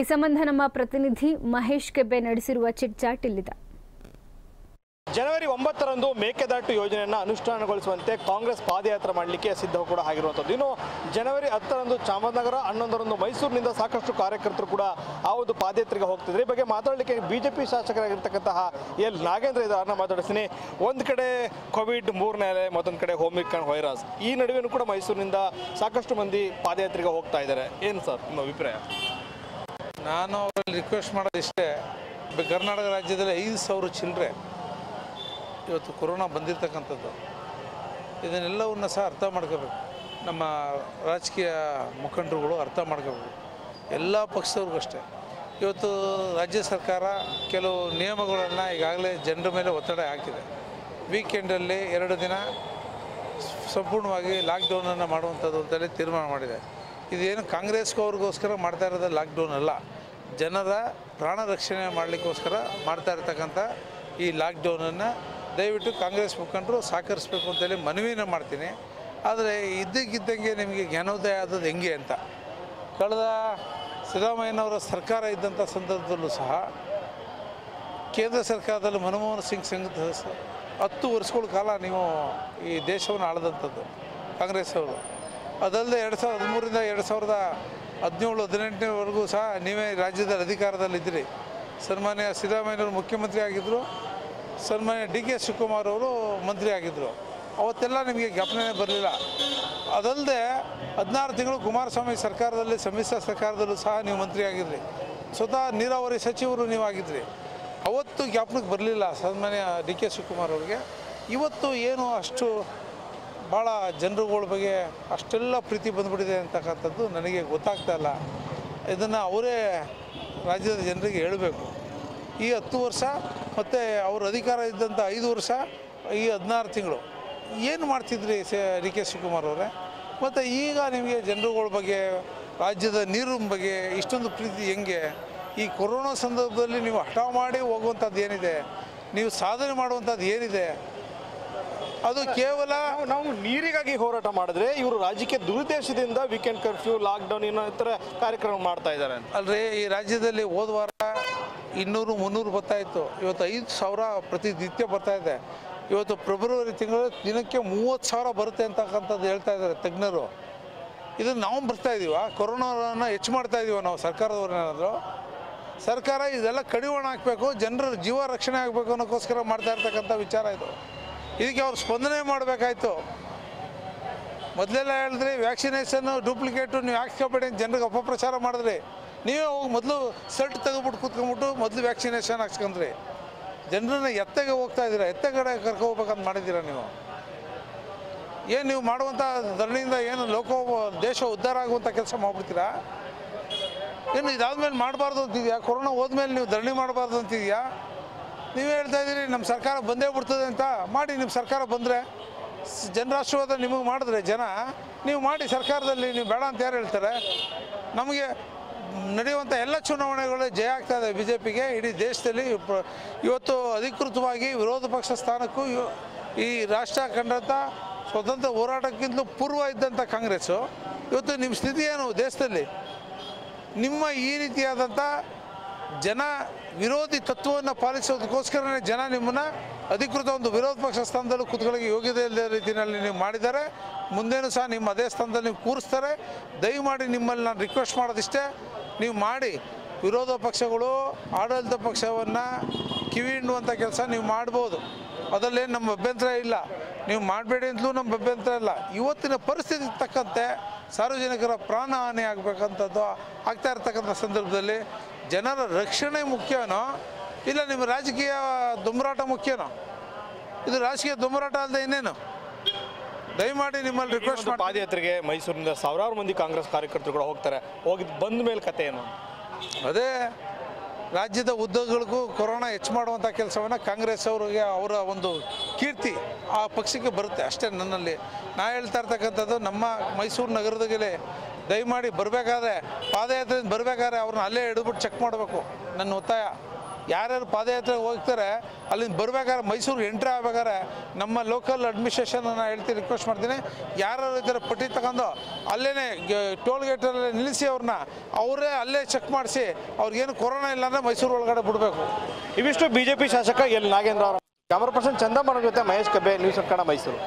ಈ ಸಂಬಂಧ ನಮ್ಮ ಪ್ರತಿನಿಧಿ ಮಹೇಶ್ ಕೆಬ್ಬೆ ನಡೆಸಿರುವ ಚಿಟ್ಚಾಟ್ ಇಲ್ಲಿದೆ. ಜನವರಿ ಒಂಬತ್ತರಂದು ಮೇಕೆದಾಟು ಯೋಜನೆಯನ್ನು ಅನುಷ್ಠಾನಗೊಳಿಸುವಂತೆ ಕಾಂಗ್ರೆಸ್ ಪಾದಯಾತ್ರೆ ಮಾಡಲಿಕ್ಕೆ ಸಿದ್ಧ ಕೂಡ ಆಗಿರುವಂಥದ್ದು. ಇನ್ನು ಜನವರಿ ಹತ್ತರಂದು ಚಾಮರಾಜನಗರ, ಹನ್ನೊಂದರಂದು ಮೈಸೂರಿನಿಂದ ಸಾಕಷ್ಟು ಕಾರ್ಯಕರ್ತರು ಕೂಡ ಆ ಒಂದು ಪಾದಯಾತ್ರೆಗೆ ಹೋಗ್ತಿದ್ರು. ಈ ಬಗ್ಗೆ ಮಾತಾಡಲಿಕ್ಕೆ ಬಿಜೆಪಿ ಶಾಸಕರಾಗಿರ್ತಕ್ಕಂತಹ ಎಲ್ ನಾಗೇಂದ್ರ ಇದನ್ನು ಮಾತಾಡಿಸ್ತೀನಿ. ಒಂದು ಕಡೆ ಕೋವಿಡ್, ಮೂರನೇ ಅಲೆ, ಮತ್ತೊಂದು ಕಡೆ ಹೋಮಿಕಾನ್ ವೈರಸ್. ಈ ನಡುವೆನೂ ಕೂಡ ಮೈಸೂರಿನಿಂದ ಸಾಕಷ್ಟು ಮಂದಿ ಪಾದಯಾತ್ರೆಗೆ ಹೋಗ್ತಾ ಇದ್ದಾರೆ. ಏನು ಸರ್, ನಿಮ್ಮ ಅಭಿಪ್ರಾಯ? ನಾನು ಅವರಲ್ಲಿ ರಿಕ್ವೆಸ್ಟ್ ಮಾಡೋದಿಷ್ಟೇ ಇಷ್ಟೇ. ಕರ್ನಾಟಕ ರಾಜ್ಯದಲ್ಲಿ ಐದು ಸಾವಿರ ಚಿಲ್ಲರೆ ಇವತ್ತು ಕೊರೋನಾ ಬಂದಿರತಕ್ಕಂಥದ್ದು. ಇದನ್ನೆಲ್ಲವನ್ನ ಸಹ ಅರ್ಥ ಮಾಡ್ಕೋಬೇಕು. ನಮ್ಮ ರಾಜಕೀಯ ಮುಖಂಡರುಗಳು ಅರ್ಥ ಮಾಡ್ಕೋಬೇಕು. ಎಲ್ಲ ಪಕ್ಷದವ್ರಿಗೂ ಅಷ್ಟೇ. ಇವತ್ತು ರಾಜ್ಯ ಸರ್ಕಾರ ಕೆಲವು ನಿಯಮಗಳನ್ನು ಈಗಾಗಲೇ ಜನರ ಮೇಲೆ ಒತ್ತಡ ಹಾಕಿದೆ. ವೀಕೆಂಡಲ್ಲಿ ಎರಡು ದಿನ ಸಂಪೂರ್ಣವಾಗಿ ಲಾಕ್ಡೌನನ್ನು ಮಾಡುವಂಥದ್ದು ಅಂತೇಳಿ ತೀರ್ಮಾನ ಮಾಡಿದೆ. ಇದೇನು ಕಾಂಗ್ರೆಸ್ಗೂ ಅವ್ರಿಗೋಸ್ಕರ ಮಾಡ್ತಾ ಇರೋದು ಲಾಕ್ಡೌನ್ ಅಲ್ಲ. ಜನರ ಪ್ರಾಣ ರಕ್ಷಣೆ ಮಾಡಲಿಕ್ಕೋಸ್ಕರ ಮಾಡ್ತಾ ಇರ್ತಕ್ಕಂಥ ಈ ಲಾಕ್ಡೌನನ್ನು ದಯವಿಟ್ಟು ಕಾಂಗ್ರೆಸ್ ಮುಖಂಡರು ಸಹಕರಿಸಬೇಕು ಅಂತೇಳಿ ಮನವಿನ ಮಾಡ್ತೀನಿ. ಆದರೆ ಇದ್ದಕ್ಕಿದ್ದಂಗೆ ನಿಮಗೆ ಜ್ಞಾನೋದಯ ಆದದ್ದು ಹೆಂಗೆ ಅಂತ? ಕಳೆದ ಸಿದ್ದರಾಮಯ್ಯನವರ ಸರ್ಕಾರ ಇದ್ದಂಥ ಸಂದರ್ಭದಲ್ಲೂ ಸಹ ಕೇಂದ್ರ ಸರ್ಕಾರದಲ್ಲಿ ಮನಮೋಹನ್ ಸಿಂಗ್ ಸಿಂಗ್ ಹತ್ತು ವರ್ಷಗಳ ಕಾಲ ನೀವು ಈ ದೇಶವನ್ನು ಆಳದಂಥದ್ದು ಕಾಂಗ್ರೆಸ್ ಅವರು. ಅದಲ್ಲದೆ ಎರಡು ಸಾವಿರದ ಹದಿಮೂರಿಂದ ಎರಡು ಸಾವಿರದ ಹದಿನೇಳು ಹದಿನೆಂಟನೇವರೆಗೂ ಸಹ ನೀವೇ ರಾಜ್ಯದ ಅಧಿಕಾರದಲ್ಲಿದ್ದಿರಿ. ಸನ್ಮಾನ್ಯ ಸಿದ್ದರಾಮಯ್ಯವರು ಮುಖ್ಯಮಂತ್ರಿ ಆಗಿದ್ದರು ಸನ್ಮಾನ್ಯ ಡಿ ಕೆ ಶಿವಕುಮಾರ್ ಅವರು ಮಂತ್ರಿ ಆಗಿದ್ದರು ಅವತ್ತೆಲ್ಲ ನಿಮಗೆ ಜ್ಞಾಪನೆ ಬರಲಿಲ್ಲ. ಅದಲ್ಲದೆ ಹದಿನಾರು ತಿಂಗಳು ಕುಮಾರಸ್ವಾಮಿ ಸರ್ಕಾರದಲ್ಲಿ, ಸಮ್ಮಿಶ್ರ ಸರ್ಕಾರದಲ್ಲೂ ಸಹ ನೀವು ಮಂತ್ರಿ ಆಗಿದ್ರಿ. ಸ್ವತಃ ನೀರಾವರಿ ಸಚಿವರು ನೀವು ಆಗಿದ್ರಿ ಅವತ್ತು ಜ್ಞಾಪನಕ್ಕೆ ಬರಲಿಲ್ಲ ಸನ್ಮಾನ್ಯ ಡಿ ಕೆ ಶಿವಕುಮಾರ್ ಅವರಿಗೆ. ಇವತ್ತು ಏನು ಅಷ್ಟು ಭಾಳ ಜನರುಗಳ ಬಗ್ಗೆ ಅಷ್ಟೆಲ್ಲ ಪ್ರೀತಿ ಬಂದ್ಬಿಟ್ಟಿದೆ ಅಂತಕ್ಕಂಥದ್ದು ನನಗೆ ಗೊತ್ತಾಗ್ತಾ ಇಲ್ಲ. ಇದನ್ನು ಅವರೇ ರಾಜ್ಯದ ಜನರಿಗೆ ಹೇಳಬೇಕು. ಈ ಹತ್ತು ವರ್ಷ ಮತ್ತು ಅವ್ರ ಅಧಿಕಾರ ಇದ್ದಂಥ ಐದು ವರ್ಷ ಈ ಹದಿನಾರು ತಿಂಗಳು ಏನು ಮಾಡ್ತಿದ್ರಿ ಸ ಡಿ ಕೆ ಶಿವಕುಮಾರ್ ಅವರೇ? ಮತ್ತು ಈಗ ನಿಮಗೆ ಜನರುಗಳ ಬಗ್ಗೆ, ರಾಜ್ಯದ ನೀರು ಬಗ್ಗೆ ಇಷ್ಟೊಂದು ಪ್ರೀತಿ ಹೆಂಗೆ? ಈ ಕೊರೋನಾ ಸಂದರ್ಭದಲ್ಲಿ ನೀವು ಹಠ ಮಾಡಿ ಹೋಗುವಂಥದ್ದು ಏನಿದೆ? ನೀವು ಸಾಧನೆ ಮಾಡುವಂಥದ್ದು ಏನಿದೆ? ಅದು ಕೇವಲ ನಾವು ನೀರಿಗಾಗಿ ಹೋರಾಟ ಮಾಡಿದ್ರೆ ಇವರು ರಾಜಕೀಯ ದುರುದ್ದೇಶದಿಂದ ವೀಕೆಂಡ್ ಕರ್ಫ್ಯೂ ಲಾಕ್ಡೌನ್ ಇನ್ನೂ ಇತರ ಕಾರ್ಯಕ್ರಮ ಮಾಡ್ತಾ ಇದ್ದಾರೆ ಅಲ್ರಿ, ಈ ರಾಜ್ಯದಲ್ಲಿ ಹೋದ ವಾರ ಇನ್ನೂರು ಮುನ್ನೂರು ಬರ್ತಾ ಇತ್ತು. ಇವತ್ತು ಐದು ಸಾವಿರ ಪ್ರತಿನಿತ್ಯ ಬರ್ತಾ ಇದೆ. ಇವತ್ತು ಫೆಬ್ರವರಿ ತಿಂಗಳು ದಿನಕ್ಕೆ ಮೂವತ್ತು ಸಾವಿರ ಬರುತ್ತೆ ಅಂತಕ್ಕಂಥದ್ದು ಹೇಳ್ತಾ ಇದ್ದಾರೆ ತಜ್ಞರು. ಇದನ್ನು ನಾವು ಬರ್ತಾ ಇದ್ದೀವ ಕೊರೋನಾವನ್ನು ಹೆಚ್ಚು ಮಾಡ್ತಾ ಇದೀವ ನಾವು ಸರ್ಕಾರದವ್ರು ಏನಾದರೂ? ಸರ್ಕಾರ ಇದೆಲ್ಲ ಕಡಿವಾಣ ಹಾಕಬೇಕು, ಜನರ ಜೀವ ರಕ್ಷಣೆ ಆಗಬೇಕು ಅನ್ನೋಕ್ಕೋಸ್ಕರ ಮಾಡ್ತಾ ಇರ್ತಕ್ಕಂಥ ವಿಚಾರ ಇದು. ಇದಕ್ಕೆ ಅವ್ರು ಸ್ಪಂದನೆ ಮಾಡಬೇಕಾಯ್ತು. ಮೊದಲೆಲ್ಲ ಹೇಳಿದ್ರಿ ವ್ಯಾಕ್ಸಿನೇಷನ್ನು ಡೂಪ್ಲಿಕೇಟು ನೀವು ಹಾಕ್ಸ್ಕೊಬೇಡಿ ಅಂತ ಜನರಿಗೆ ಅಪಪ್ರಚಾರ ಮಾಡಿದ್ರಿ. ನೀವೇ ಹೋಗಿ ಮೊದಲು ಸರ್ಟ್ ತೆಗೆದ್ಬಿಟ್ಟು ಕೂತ್ಕೊಂಡ್ಬಿಟ್ಟು ಮೊದಲು ವ್ಯಾಕ್ಸಿನೇಷನ್ ಹಾಕ್ಸ್ಕೊಂಡ್ರಿ. ಜನರನ್ನ ಎತ್ತಗೆ ಹೋಗ್ತಾ ಇದ್ದೀರಾ ಎತ್ತ ಕಡೆ ಹೋಗ್ಬೇಕಂತ ಮಾಡಿದ್ದೀರಾ ನೀವು? ಏನು ನೀವು ಮಾಡುವಂಥ ಧರಣಿಯಿಂದ ಏನು ಲೋಕ, ದೇಶ ಉದ್ಧಾರ ಆಗುವಂಥ ಕೆಲಸ ಮಾಡ್ಬಿಡ್ತೀರಾ? ಏನು ಇದಾದ್ಮೇಲೆ ಮಾಡಬಾರ್ದು ಅಂತಿದೆಯಾ? ಕೊರೋನಾ ಹೋದ್ಮೇಲೆ ನೀವು ಧರಣಿ ಮಾಡಬಾರ್ದು ಅಂತಿದ್ಯಾ? ನೀವೇ ಹೇಳ್ತಾ ಇದ್ದೀರಿ ನಮ್ಮ ಸರ್ಕಾರ ಬಂದೇ ಬಿಡ್ತದೆ ಅಂತ ಮಾಡಿ ನಿಮ್ಮ ಸರ್ಕಾರ ಬಂದರೆ ಜನರಾಶೀರ್ವಾದ ನಿಮಗೆ ಮಾಡಿದ್ರೆ ಜನ, ನೀವು ಮಾಡಿ ಸರ್ಕಾರದಲ್ಲಿ, ನೀವು ಬೇಡ ಅಂತ ಯಾರು ಹೇಳ್ತಾರೆ? ನಮಗೆ ನಡೆಯುವಂಥ ಎಲ್ಲ ಚುನಾವಣೆಗಳು ಜಯ ಆಗ್ತಾ ಇದೆ ಬಿ ಜೆ ಪಿಗೆ ಇಡೀ ದೇಶದಲ್ಲಿ ಇವತ್ತು ಅಧಿಕೃತವಾಗಿ ವಿರೋಧ ಪಕ್ಷ ಸ್ಥಾನಕ್ಕೂ ಈ ರಾಷ್ಟ್ರ ಕಂಡಂಥ ಸ್ವತಂತ್ರ ಹೋರಾಟಕ್ಕಿಂತಲೂ ಪೂರ್ವ ಇದ್ದಂಥ ಕಾಂಗ್ರೆಸ್ಸು. ಇವತ್ತು ನಿಮ್ಮ ಸ್ಥಿತಿ ಏನು ದೇಶದಲ್ಲಿ? ನಿಮ್ಮ ಈ ರೀತಿಯಾದಂಥ ಜನ ವಿರೋಧಿ ತತ್ವವನ್ನು ಪಾಲಿಸೋದಕ್ಕೋಸ್ಕರನೇ ಜನ ನಿಮ್ಮನ್ನು ಅಧಿಕೃತ ಒಂದು ವಿರೋಧ ಪಕ್ಷ ಸ್ಥಾನದಲ್ಲೂ ಕೂತ್ಕೊಳ್ಳೋಕೆ ಯೋಗ್ಯತೆ ಇಲ್ಲದ ರೀತಿಯಲ್ಲಿ ನೀವು ಮಾಡಿದ್ದಾರೆ. ಮುಂದೇನು ಸಹ ನಿಮ್ಮ ಅದೇ ಸ್ಥಾನದಲ್ಲಿ ನೀವು ಕೂರಿಸ್ತಾರೆ. ದಯಮಾಡಿ ನಿಮ್ಮಲ್ಲಿ ನಾನು ರಿಕ್ವೆಸ್ಟ್ ಮಾಡೋದಿಷ್ಟೇ. ನೀವು ಮಾಡಿ. ವಿರೋಧ ಪಕ್ಷಗಳು, ಆಡಳಿತ ಪಕ್ಷವನ್ನು ಕಿವಿ ಕೆಲಸ ನೀವು ಮಾಡ್ಬೋದು. ಅದರಲ್ಲೇನು ನಮ್ಮ ಅಭ್ಯಂತರ ಇಲ್ಲ. ನೀವು ಮಾಡಬೇಡಿ ಅಂತಲೂ ನಮ್ಮ ಅಭ್ಯಂತರ ಇಲ್ಲ. ಇವತ್ತಿನ ಪರಿಸ್ಥಿತಿಗೆ ತಕ್ಕಂತೆ ಸಾರ್ವಜನಿಕರ ಪ್ರಾಣ ಹಾನಿ ಆಗಬೇಕಂಥದ್ದು ಆಗ್ತಾ ಇರ್ತಕ್ಕಂಥ ಸಂದರ್ಭದಲ್ಲಿ ಜನರ ರಕ್ಷಣೆ ಮುಖ್ಯನೋ ಇಲ್ಲ ನಿಮ್ಮ ರಾಜಕೀಯ ದುಂಬರಾಟ ಮುಖ್ಯನೋ? ಇದು ರಾಜಕೀಯ ದುಂಬರಾಟ ಅಲ್ಲದೆ ಇನ್ನೇನು? ದಯಮಾಡಿ ನಿಮ್ಮಲ್ಲಿ ರಿಕ್ವೆಸ್ಟ್ ಒಂದು ಪಾದಯಾತ್ರೆಗೆ ಮೈಸೂರಿನಿಂದ ಸಾವಿರಾರು ಮಂದಿ ಕಾಂಗ್ರೆಸ್ ಕಾರ್ಯಕರ್ತರು ಕೂಡ ಹೋಗ್ತಾರೆ. ಹೋಗಿ ಬಂದ ಮೇಲೆ ಕತೆ ಏನು? ಅದೇ ರಾಜ್ಯದ ಉದ್ಯೋಗಗಳಿಗೂ ಕೊರೋನಾ ಹೆಚ್ಚು ಮಾಡುವಂಥ ಕೆಲಸವನ್ನು ಕಾಂಗ್ರೆಸ್ ಅವರಿಗೆ ಅವರ ಒಂದು ಕೀರ್ತಿ ಆ ಪಕ್ಷಕ್ಕೆ ಬರುತ್ತೆ. ಅಷ್ಟೇ ನನ್ನಲ್ಲಿ. ನಾ ಹೇಳ್ತಾ ಇರ್ತಕ್ಕಂಥದ್ದು ನಮ್ಮ ಮೈಸೂರು ನಗರದಾಗಲೇ ದಯಮಾಡಿ ಬರಬೇಕಾದ್ರೆ ಪಾದಯಾತ್ರೆಯಿಂದ ಬರಬೇಕಾದ್ರೆ ಅವ್ರನ್ನ ಅಲ್ಲೇ ಹಿಡಿದ್ಬಿಟ್ಟು ಚೆಕ್ ಮಾಡಬೇಕು. ನನ್ನ ಒತ್ತಾಯ. ಯಾರ್ಯಾರು ಪಾದಯಾತ್ರೆ ಹೋಗ್ತಾರೆ, ಅಲ್ಲಿಂದ ಬರಬೇಕಾದ್ರೆ ಮೈಸೂರಿಗೆ ಎಂಟ್ರಿ ಆಗ್ಬೇಕಾದ್ರೆ ನಮ್ಮ ಲೋಕಲ್ ಅಡ್ಮಿನಿಸ್ಟ್ರೇಷನ್ ನಾನು ಹೇಳ್ತೀನಿ ರಿಕ್ವೆಸ್ಟ್ ಮಾಡ್ತೀನಿ. ಯಾರು ಇದ್ದಾರೆ ಪಟ್ಟಿ ತಗೊಂಡು ಅಲ್ಲೇ ಟೋಲ್ ಗೇಟಲ್ಲಿ ನಿಲ್ಲಿಸಿ ಅವ್ರನ್ನ. ಅವರೇ ಅಲ್ಲೇ ಚೆಕ್ ಮಾಡಿಸಿ, ಅವ್ರಿಗೇನು ಕೊರೋನಾ ಇಲ್ಲ ಅಂದರೆ ಮೈಸೂರು ಒಳಗಡೆ ಬಿಡಬೇಕು. ಇವಿಷ್ಟು ಬಿಜೆಪಿ ಶಾಸಕ ಎಲ್ ನಾಗೇಂದ್ರ ಅವರ. ಕ್ಯಾಮರಾ ಪರ್ಸನ್ ಚಂದಮ್ಮನ ಜೊತೆ ಮಹೇಶ್ ಕಬ್ಬೆ ನ್ಯೂಸ್ ಕನ್ನಡ ಮೈಸೂರು.